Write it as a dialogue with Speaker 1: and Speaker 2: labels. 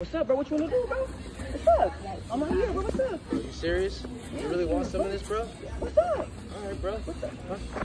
Speaker 1: What's up, bro? What you wanna do, bro? What's up? I'm out here, bro. What's up?
Speaker 2: You serious? You really want some of this, bro?
Speaker 1: What's up?
Speaker 2: All right, bro. What's up? Huh?